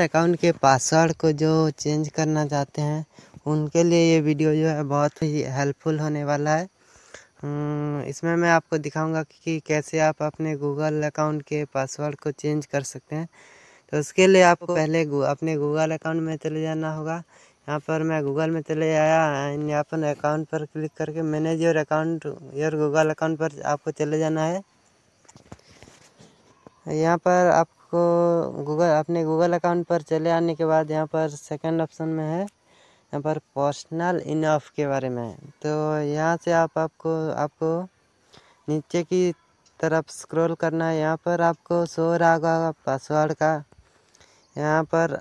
Account के password को जो चेंज करना चाहते हैं उनके लिए ये वीडियो जो है बहुत ही हेल्पफुल होने वाला है। हम्म, इसमें मैं आपको दिखाऊँगा कि कैसे आप अपने गूगल अकाउंट के पासवर्ड को चेंज कर सकते हैं। तो उसके लिए आपको पहले अपने गूगल अकाउंट में चले जाना होगा। यहाँ पर मैं गूगल में चले आया यहाँ पर अकाउंट पर क्लिक करके manage your account your Google account पर आपको चले जाना है। यहाँ पर आपको गूगल, अपने गूगल अकाउंट पर चले आने के बाद यहाँ पर सेकंड ऑप्शन में है। यहाँ पर पर्सनल इनफ के बारे में तो यहाँ से आप आपको आपको नीचे की तरफ़ स्क्रॉल करना है। यहाँ पर आपको शो रहा होगा पासवर्ड का, यहाँ पर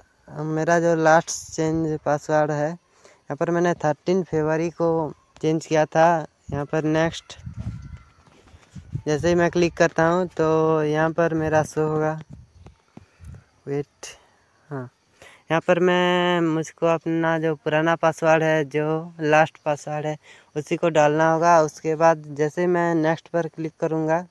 मेरा जो लास्ट चेंज पासवर्ड है, यहाँ पर मैंने थर्टीन फेबररी को चेंज किया था। यहाँ पर नेक्स्ट जैसे ही मैं क्लिक करता हूँ तो यहाँ पर मेरा शो होगा। वेट हाँ। यहाँ पर मैं, मुझको अपना जो पुराना पासवर्ड है, जो लास्ट पासवर्ड है, उसी को डालना होगा। उसके बाद जैसे मैं नेक्स्ट पर क्लिक करूँगा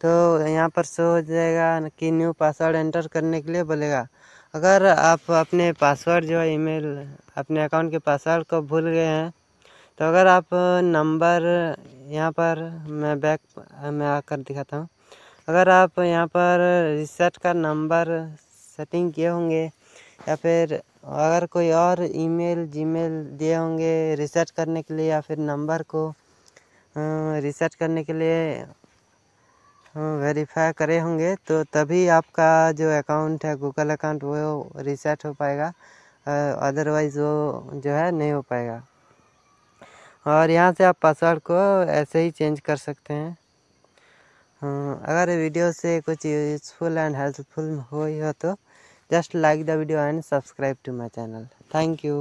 तो यहाँ पर शो हो जाएगा कि न्यू पासवर्ड एंटर करने के लिए बोलेगा। अगर आप अपने पासवर्ड जो है ईमेल अपने अकाउंट के पासवर्ड को भूल गए हैं तो अगर आप नंबर यहाँ पर मैं बैक में आकर दिखाता हूँ। अगर आप यहाँ पर रिसेट का नंबर सेटिंग किए होंगे, या फिर अगर कोई और ईमेल जीमेल दिए होंगे रिसेट करने के लिए, या फिर नंबर को रिसेट करने के लिए वेरीफाई करे होंगे तो तभी आपका जो अकाउंट है गूगल अकाउंट वो रिसेट हो पाएगा। अदरवाइज़ वो जो है नहीं हो पाएगा। और यहाँ से आप पासवर्ड को ऐसे ही चेंज कर सकते हैं। अगर वीडियो से कुछ यूजफुल एंड हेल्पफुल हो तो just like the video and subscribe to my channel thank you